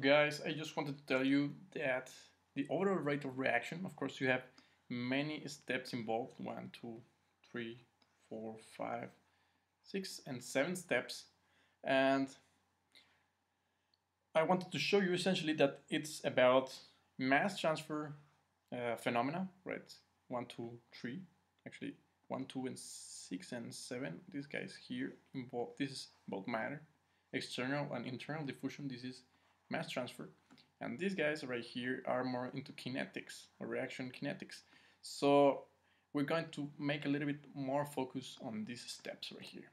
guys, I just wanted to tell you that the overall rate of reaction, of course, you have many steps involved one, two, three, four, five, six, and seven steps. And I wanted to show you essentially that it's about mass transfer uh, phenomena, right? One, two, three, actually one, two, and six and seven. These guys here involve this is about matter, external and internal diffusion. This is mass transfer. And these guys right here are more into kinetics or reaction kinetics. So we're going to make a little bit more focus on these steps right here.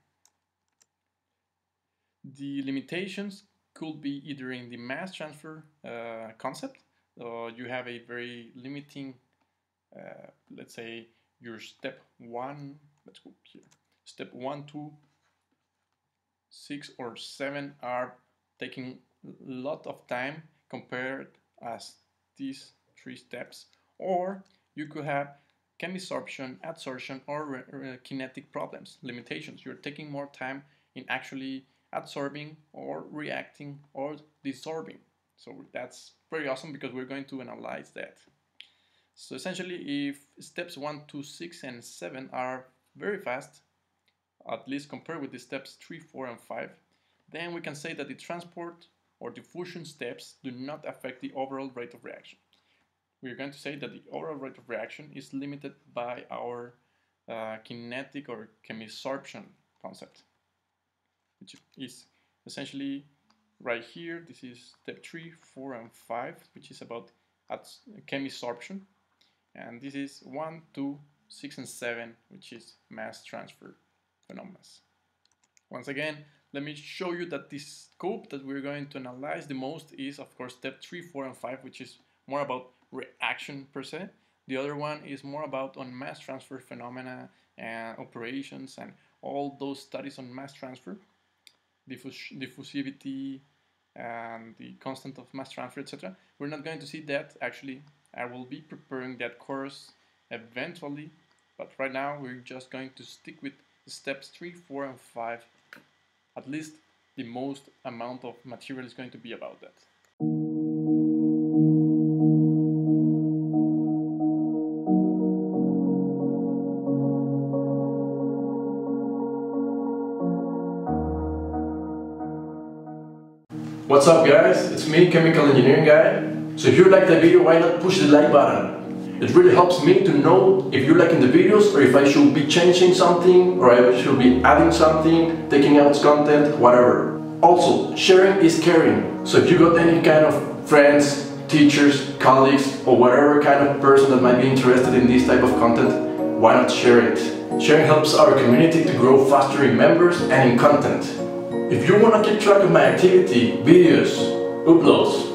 The limitations could be either in the mass transfer uh, concept, or you have a very limiting, uh, let's say your step one, let's go here, step one, two, six or seven are taking lot of time compared as these three steps or you could have chemisorption, adsorption or kinetic problems, limitations. You're taking more time in actually adsorbing or reacting or desorbing. So that's very awesome because we're going to analyze that. So essentially if steps 1, 2, 6 and 7 are very fast, at least compared with the steps 3, 4 and 5, then we can say that the transport or diffusion steps do not affect the overall rate of reaction. We're going to say that the overall rate of reaction is limited by our uh, kinetic or chemisorption concept, which is essentially right here. This is step 3, 4, and 5, which is about chemisorption. And this is 1, 2, 6, and 7, which is mass transfer phenomena. Once again, let me show you that this scope that we're going to analyze the most is of course step 3, 4 and 5 which is more about reaction per se. The other one is more about on mass transfer phenomena and operations and all those studies on mass transfer, diffus diffusivity and the constant of mass transfer etc. We're not going to see that actually I will be preparing that course eventually but right now we're just going to stick with steps 3, 4 and 5 at least the most amount of material is going to be about that. What's up guys, it's me, Chemical Engineering Guy. So if you like the video, why not push the like button? It really helps me to know if you're liking the videos or if I should be changing something or I should be adding something, taking out content, whatever. Also, sharing is caring. So if you got any kind of friends, teachers, colleagues or whatever kind of person that might be interested in this type of content, why not share it? Sharing helps our community to grow faster in members and in content. If you want to keep track of my activity, videos, uploads,